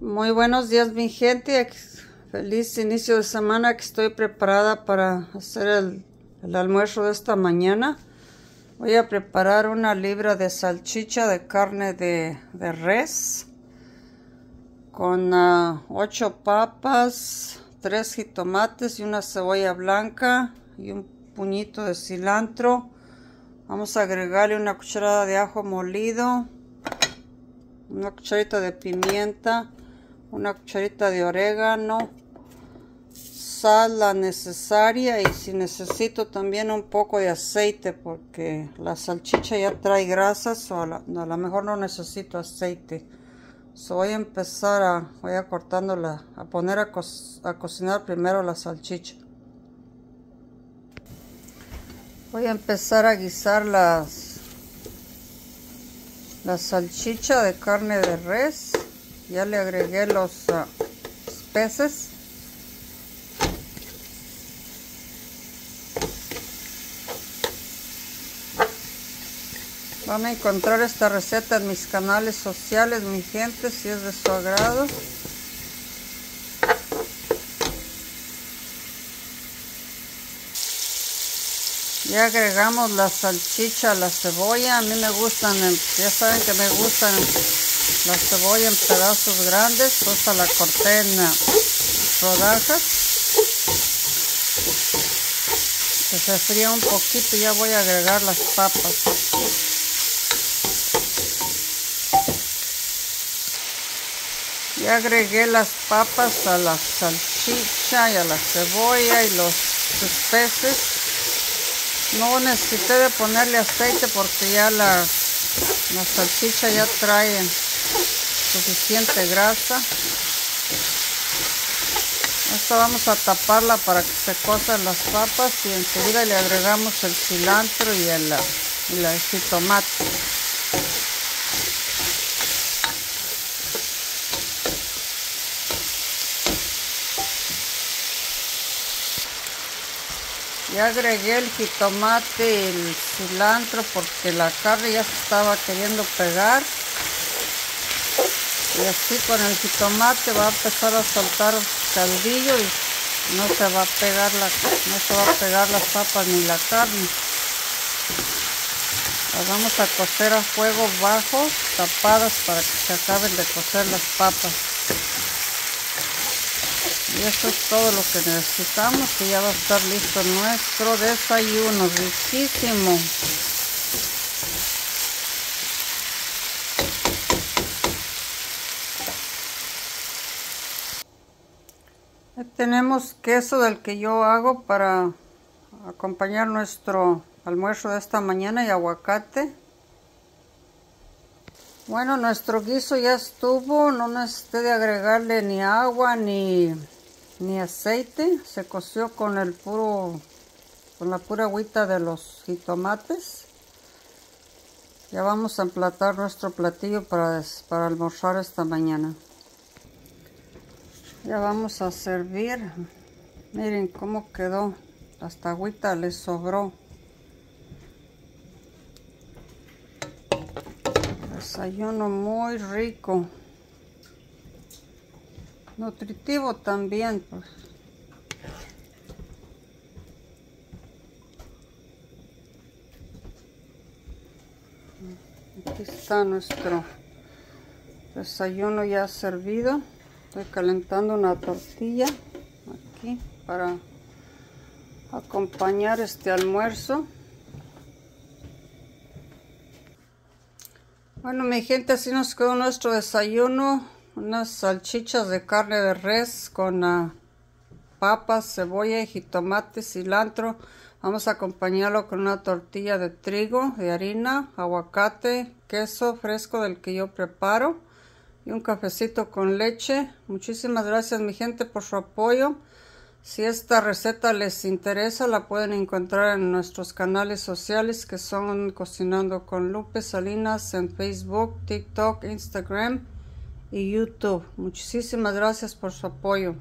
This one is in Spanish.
Muy buenos días mi gente, feliz inicio de semana que estoy preparada para hacer el, almuerzo de esta mañana. Voy a preparar una libra de salchicha de carne de, res con uh, ocho papas, tres jitomates y una cebolla blanca y un puñito de cilantro. Vamos a agregarle una cucharada de ajo molido, una cucharita de pimienta, una cucharita de orégano, sal la necesaria y si necesito también un poco de aceite porque la salchicha ya trae grasas o a, lo mejor no necesito aceite. voy a empezar a, voy a cortándola, a poner a, a cocinar primero la salchicha. Voy a empezar a guisar las la salchicha de carne de res ya le agregué los uh, peces. Van a encontrar esta receta en mis canales sociales mi gente si es de su agrado. Ya agregamos la salchicha la cebolla. A mí me gustan ya saben que me gustan la cebolla en pedazos grandes, pues la corté en rodajas. Que se fría un poquito y ya voy a agregar las papas. Ya agregué las papas a la salchicha y a la cebolla y los especies. No necesité de ponerle aceite porque ya la, la salchicha ya trae suficiente grasa. Esta vamos a taparla para que se cosan las papas y enseguida le agregamos el cilantro y el, y el jitomate. Ya agregué el jitomate y el cilantro porque la carne ya se estaba queriendo pegar y así con el jitomate va a empezar a soltar caldillo y no se va a pegar la no se va a pegar las papas ni la carne. Las vamos a cocer a fuego bajo tapadas para que se acaben de cocer las papas. Y eso es todo lo que necesitamos y ya va a estar listo nuestro desayuno riquísimo Tenemos queso del que yo hago para acompañar nuestro almuerzo de esta mañana y aguacate. Bueno, nuestro guiso ya estuvo, no necesité de agregarle ni agua ni, ni aceite. Se coció con el puro, con la pura agüita de los jitomates. Ya vamos a emplatar nuestro platillo para, para almorzar esta mañana. Ya vamos a servir. Miren cómo quedó. Hasta agüita le sobró. Desayuno muy rico. Nutritivo también. Pues. Aquí está nuestro desayuno ya servido. Estoy calentando una tortilla aquí para acompañar este almuerzo. Bueno, mi gente, así nos quedó nuestro desayuno. Unas salchichas de carne de res con ah, papas, cebolla, jitomate, cilantro. Vamos a acompañarlo con una tortilla de trigo, de harina, aguacate, queso fresco del que yo preparo y un cafecito con leche. Muchísimas gracias mi gente por su apoyo. Si esta receta les interesa, la pueden encontrar en nuestros canales sociales que son Cocinando con Lupe Salinas en Facebook, TikTok, Instagram y YouTube. Muchísimas gracias por su apoyo.